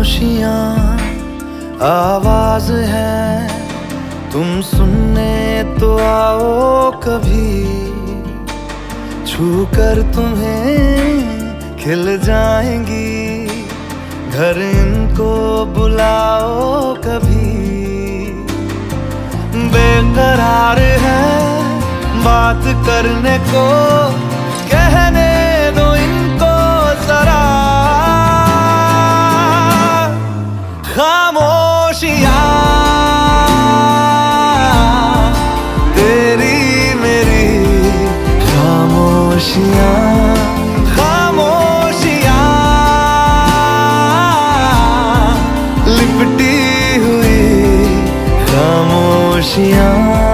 खामोशियाँ, आवाज़ है। तुम सुनने तो आओ कभी। छू कर तुम्हें खिल जाएँगी। घर इनको बुलाओ कभी। बेकरार है बात करने को। कभी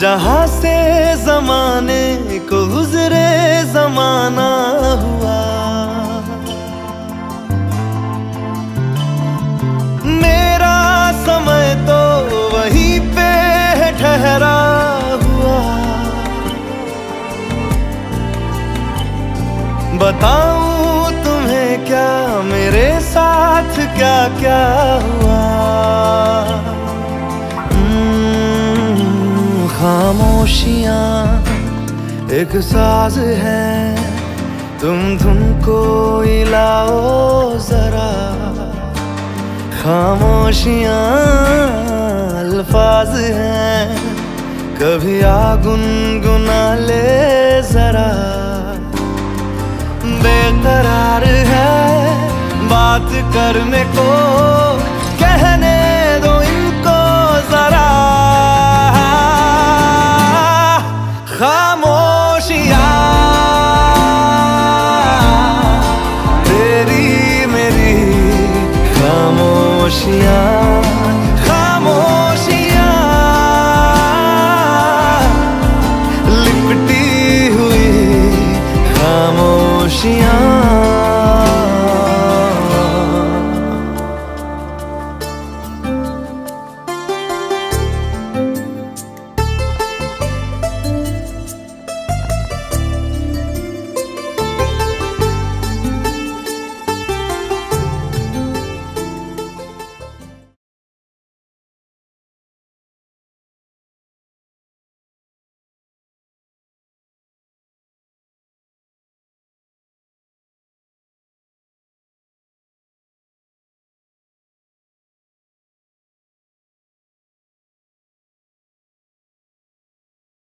जहाँ से जमाने को गुजरे जमाना हुआ। मेरा समय तो वहीं पे ठहरा हुआ। बताऊँ क्या मेरे साथ क्या क्या हुआ? खामोशियाँ एक साज है। तुम धुन को इलाओ जरा। खामोशियाँ अल्फाज हैं। कभी आ गुनगुना ले जरा। बेकरार है बात करने को।